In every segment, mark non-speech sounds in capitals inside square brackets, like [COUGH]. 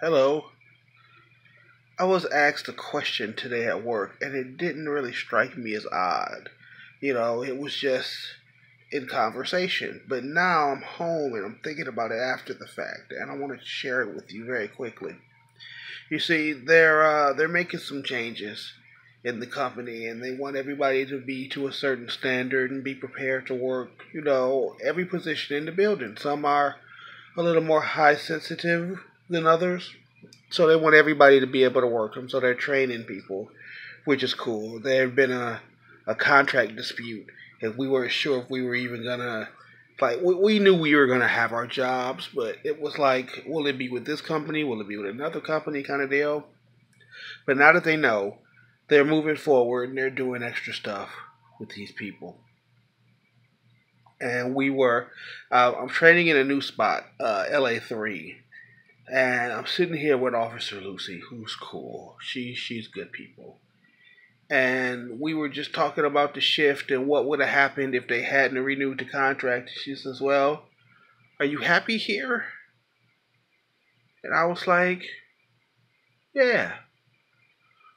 Hello. I was asked a question today at work, and it didn't really strike me as odd. You know, it was just in conversation. But now I'm home and I'm thinking about it after the fact, and I want to share it with you very quickly. You see, they're uh, they're making some changes in the company, and they want everybody to be to a certain standard and be prepared to work. You know, every position in the building. Some are a little more high sensitive than others, so they want everybody to be able to work them. So they're training people, which is cool. There had been a a contract dispute, and we weren't sure if we were even gonna like we, we knew we were gonna have our jobs, but it was like, will it be with this company? Will it be with another company? Kind of deal. But now that they know, they're moving forward and they're doing extra stuff with these people. And we were, uh, I'm training in a new spot, uh, LA three, and I'm sitting here with Officer Lucy, who's cool. She she's good people and we were just talking about the shift and what would have happened if they hadn't renewed the contract. She says, Well, are you happy here? And I was like, Yeah.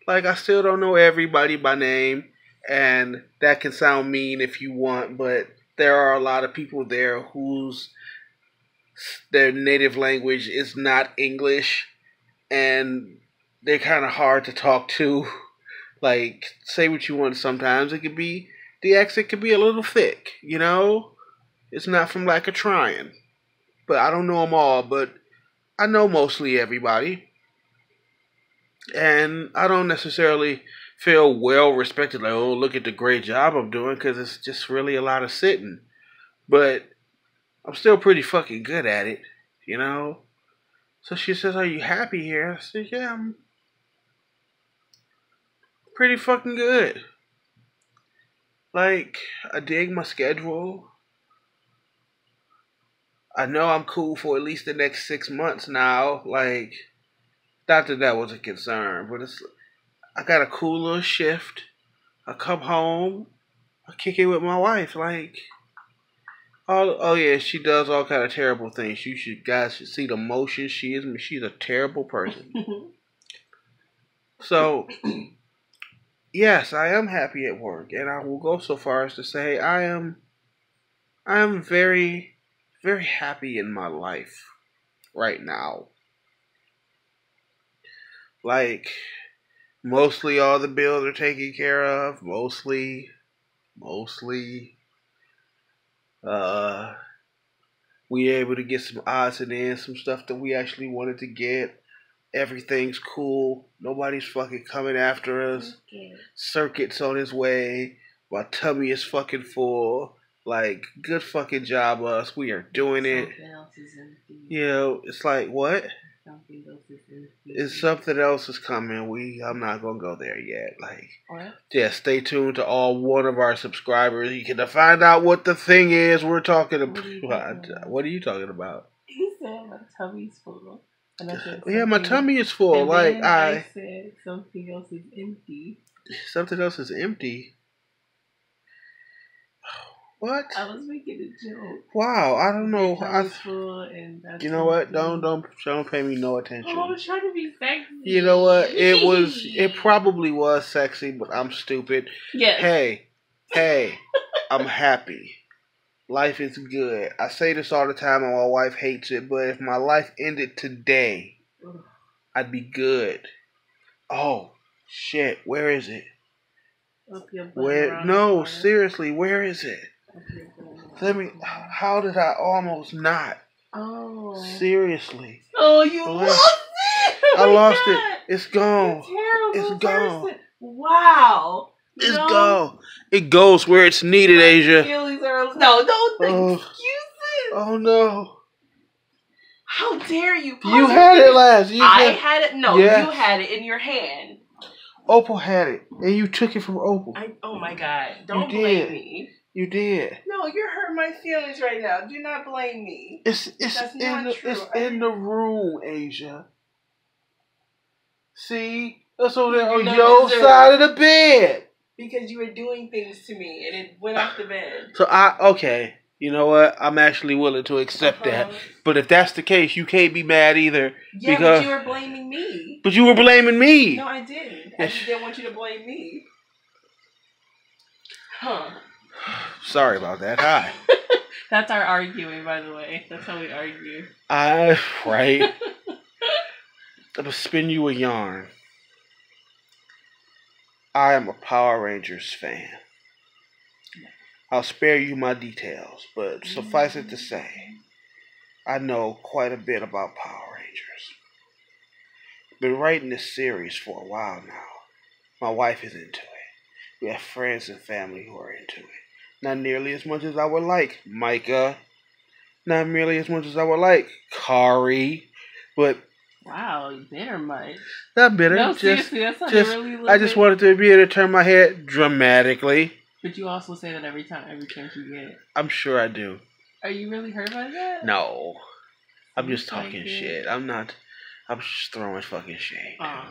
Like, I still don't know everybody by name, and that can sound mean if you want, but there are a lot of people there whose their native language is not English, and they're kind of hard to talk to. Like, say what you want sometimes. It could be, the accent could be a little thick, you know? It's not from lack of trying. But I don't know them all, but I know mostly everybody. And I don't necessarily feel well respected, like, oh, look at the great job I'm doing, because it's just really a lot of sitting. But I'm still pretty fucking good at it, you know? So she says, Are you happy here? I said, Yeah, I'm pretty fucking good. Like, I dig my schedule. I know I'm cool for at least the next six months now. Like, not that that was a concern, but it's I got a cool little shift. I come home, I kick it with my wife. Like, oh, oh yeah, she does all kind of terrible things. You should guys should see the motion she is. She's a terrible person. [LAUGHS] so yes, I am happy at work, and I will go so far as to say I am I am very very happy in my life right now. Like mostly all the bills are taken care of, mostly mostly uh we able to get some odds and ends, some stuff that we actually wanted to get everything's cool. Nobody's fucking coming after us. Okay. Circuit's on his way. My tummy is fucking full. Like, good fucking job, us. We are doing it. Else is empty. You know, it's like what? Something else is. It's something else is coming. We, I'm not gonna go there yet. Like, what? yeah, stay tuned to all one of our subscribers. You can find out what the thing is we're [LAUGHS] talking about. What are you talking about? He said my tummy's full. yeah, my tummy is full. Like I, I said, something else is empty. Something else is empty. What? I was making a joke. Wow, I don't know. I, you know what? Don't don't don't pay me no oh, attention. Oh, I was trying to be sexy. You know what? It was. It probably was sexy, but I'm stupid. Yeah. Hey, [LAUGHS] hey, I'm happy. Life is good. I say this all the time, and my wife hates it. But if my life ended today, I'd be good. Oh shit! Where is it? Where? No, seriously, where is it? Let me. How did I almost not? Oh. Seriously. Oh, you lost it. Oh I lost God. it. It's gone. It's gone. Wow. It's no. gone. It goes where it's needed, My Asia. Are no, don't oh. excuses. Oh no. How dare you? You had it last. You I had, had it. No, yes. you had it in your hand. Opal had it, and you took it from Opal. I, oh my god! Don't blame me. You did. No, you're hurting my feelings right now. Do not blame me. It's it's That's in the, true. it's in the room, Asia. See, that's over there on your side of the bed because you were doing things to me and it went off the bed. So I okay, You know what? I'm actually willing to accept that. Uh-huh. But if that's the case, you can't be mad either. Yeah, because but you were blaming me. but you were blaming me. No, I didn't. I just didn't want you to blame me. Huh. [SIGHS] Sorry about that. Hi. [LAUGHS] That's our arguing, by the way. That's how we argue. I right. [LAUGHS] I'm gonna spin you a yarn. I am a Power Rangers fan. I'll spare you my details, but suffice it to say, I know quite a bit about Power Rangers. Been writing this series for a while now. My wife is into it. We have friends and family who are into it. Not nearly as much as I would like, Micah. Not nearly as much as I would like, Kari. But Wow, bitter much. not bitter. no, just, seriously, that's not just really. I just wanted to be able to turn my head dramatically. But you also say that every time, every chance you get. I'm sure I do. Are you really hurt by that? No, I'm just talking shit. I'm not. I'm just throwing fucking shade. Oh.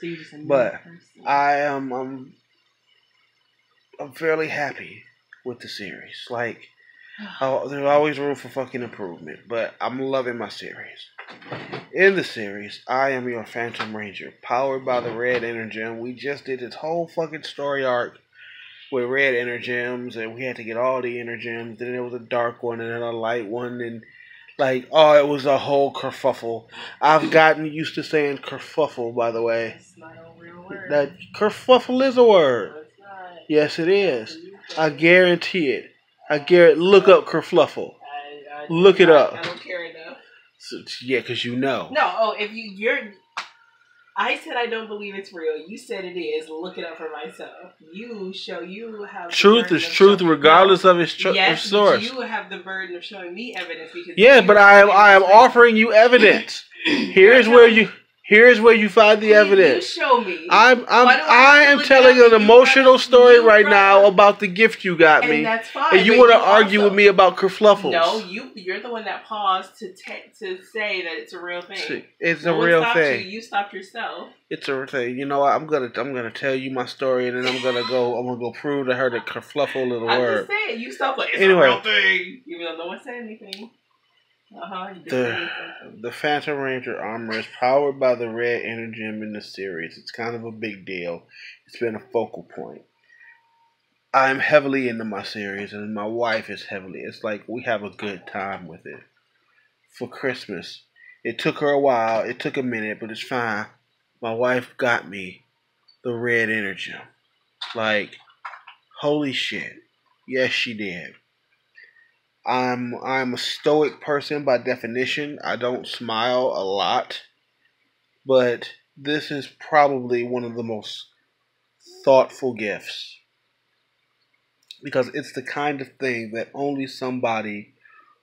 So But. I am. I'm. I'm fairly happy with the series. Like, [SIGHS] oh, there's always room for fucking improvement, but I'm loving my series. In the series, I am your Phantom Ranger, powered by the Red Energem. We just did this whole fucking story arc with Red Energems, and we had to get all the Energems. Then there was a dark one, and then a light one, and like, oh, it was a whole kerfuffle. I've gotten used to saying kerfuffle, by the way. That's not a real word. That kerfuffle is a word. No, it's not. Yes, it is. I guarantee it. I guarantee. Look up kerfluffle. I, I, Look it up. I don't care enough. So, yeah, because you know. No, oh, if you you're I said I don't believe it's real. You said it is. Look it up for myself. You show you have Truth is truth, regardless of its, tr- yes, source. you have the burden of showing me evidence because Yeah, but I am I am offering you evidence. [LAUGHS] Here's where you here's where you find the Please, evidence. You show me. I'm I'm I I am telling an emotional story right now about the gift you got and me, that's fine. and you want to argue also- with me about kerfluffles. No, you you're the one that paused to to say that it's a real thing. See, It's No a real thing. You. you stopped yourself. It's a real thing. You know what? I'm gonna I'm gonna tell you my story, and then I'm gonna go I'm gonna go prove to her that kerfluffle is a I'm word. just saying. You stopped like it's Anyway. a real thing, even though no one said anything. Uh huh. The the Phantom Ranger armor is powered by the red energem in the series. It's kind of a big deal. It's been a focal point. I'm heavily into my series, and my wife is heavily. It's like we have a good time with it. For Christmas, it took her a while. It took a minute, but it's fine. My wife got me the red energem. Like, holy shit! Yes, she did. I'm I'm a stoic person by definition. I don't smile a lot, but this is probably one of the most thoughtful gifts because it's the kind of thing that only somebody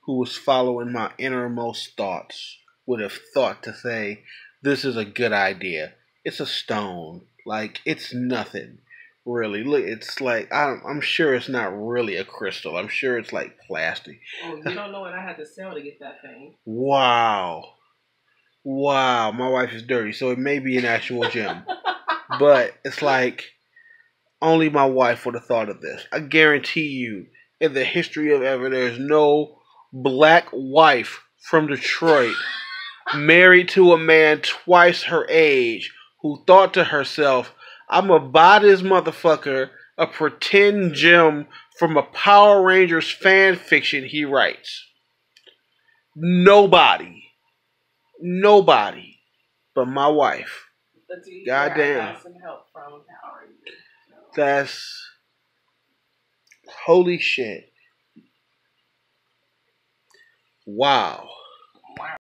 who was following my innermost thoughts would have thought to say this is a good idea. It's a stone. Like it's nothing really. Look, it's like I'm, I'm sure it's not really a crystal. I'm sure it's like plastic. Oh, you don't know what I had to sell to get that thing. Wow. Wow. My wife is dirty, so it may be an actual gem. but it's like only my wife would have thought of this. I guarantee you, in the history of ever, there's no black wife from Detroit married to a man twice her age who thought to herself, I'm gonna buy this motherfucker a pretend gem from a Power Rangers fan fiction he writes. Nobody. Nobody but my wife. To Goddamn. fair, I got some help from Power Rangers. so. That's holy shit. Wow.